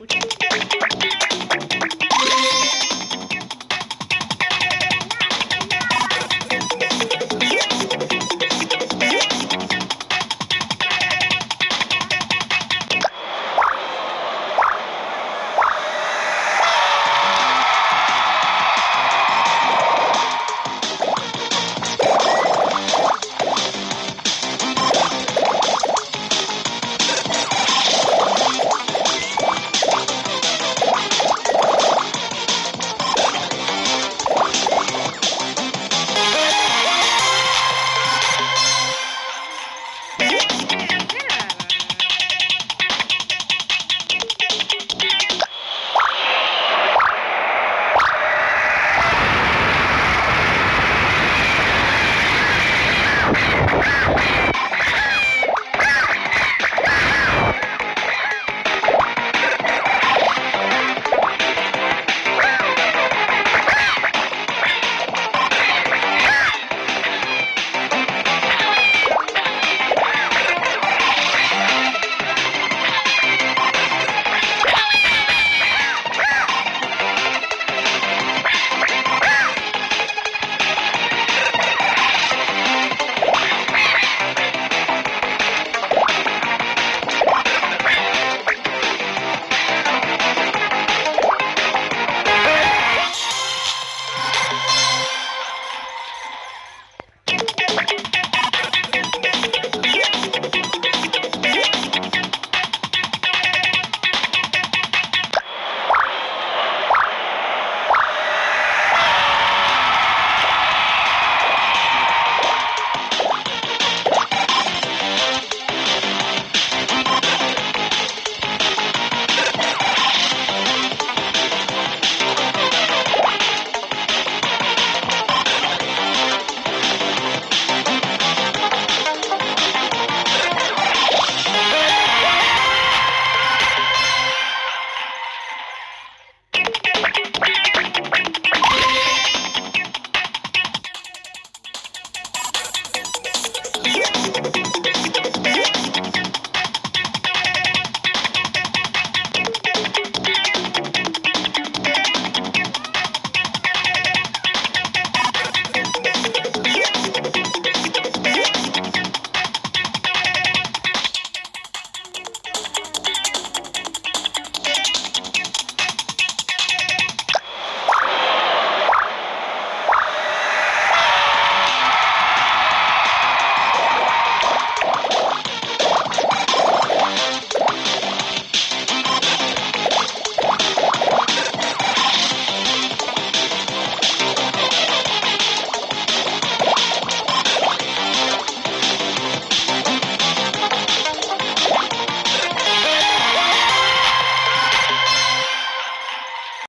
不见。